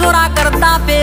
छोरा करता पे